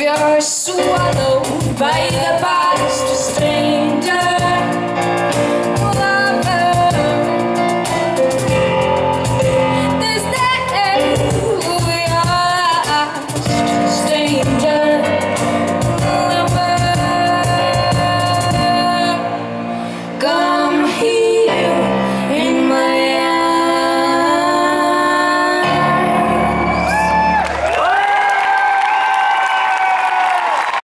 If you're swallowed by the past, stranger.